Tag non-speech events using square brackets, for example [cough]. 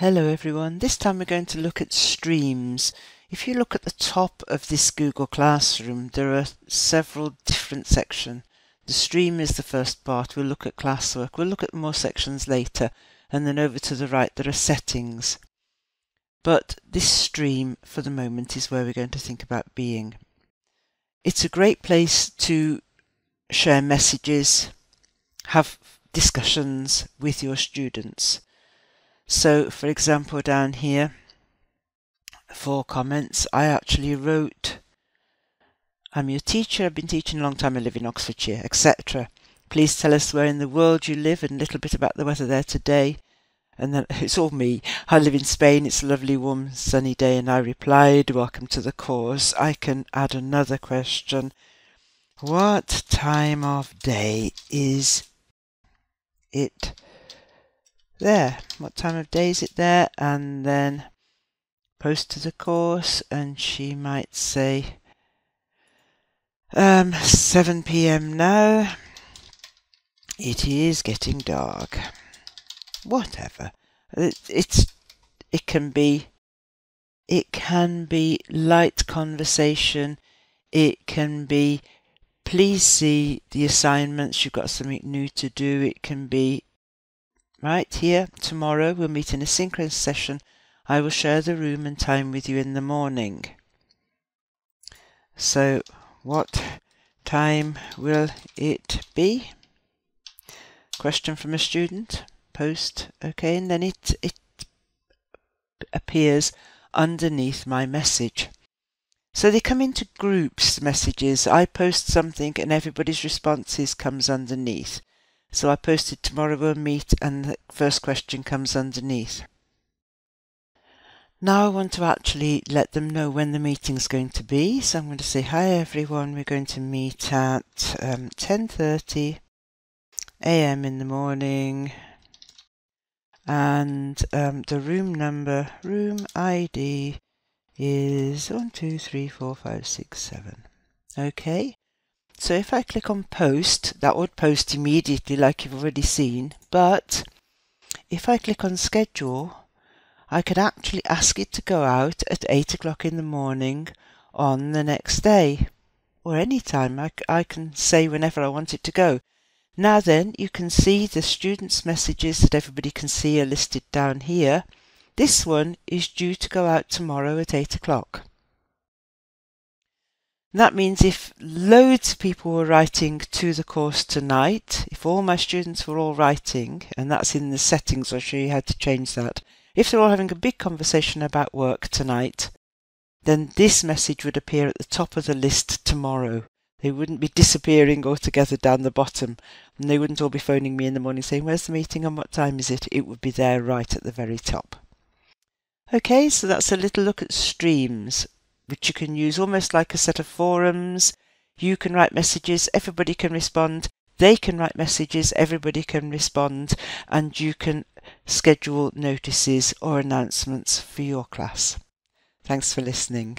Hello everyone, this time we're going to look at streams. If you look at the top of this Google Classroom there are several different sections. The stream is the first part, we'll look at classwork, we'll look at more sections later and then over to the right there are settings. But this stream for the moment is where we're going to think about being. It's a great place to share messages, have discussions with your students. So, for example, down here, for comments, I actually wrote, I'm your teacher, I've been teaching a long time, I live in Oxfordshire, etc. Please tell us where in the world you live and a little bit about the weather there today. And then [laughs] it's all me. I live in Spain, it's a lovely warm sunny day, and I replied, Welcome to the course. I can add another question. What time of day is it there. What time of day is it there? And then post to the course, and she might say, um, 7 p.m. now. It is getting dark. Whatever. It, it's it can be it can be light conversation. It can be please see the assignments. You've got something new to do. It can be right here tomorrow we'll meet in a synchronous session. I will share the room and time with you in the morning. So what time will it be? Question from a student. Post. Okay, and then it it appears underneath my message. So they come into groups messages. I post something and everybody's responses comes underneath. So I posted tomorrow we'll meet and the first question comes underneath. Now I want to actually let them know when the meeting's going to be. So I'm going to say, hi everyone, we're going to meet at um, 10.30 a.m. in the morning. And um, the room number, room ID is 1, 2, 3, 4, 5, 6, 7. Okay. So if I click on post, that would post immediately like you've already seen. But if I click on schedule, I could actually ask it to go out at 8 o'clock in the morning on the next day or any time. I, I can say whenever I want it to go. Now then, you can see the students' messages that everybody can see are listed down here. This one is due to go out tomorrow at 8 o'clock. That means if loads of people were writing to the course tonight, if all my students were all writing, and that's in the settings, I'll show you how to change that. If they're all having a big conversation about work tonight, then this message would appear at the top of the list tomorrow. They wouldn't be disappearing altogether down the bottom, and they wouldn't all be phoning me in the morning saying, Where's the meeting and what time is it? It would be there right at the very top. Okay, so that's a little look at streams which you can use almost like a set of forums. You can write messages, everybody can respond. They can write messages, everybody can respond, and you can schedule notices or announcements for your class. Thanks for listening.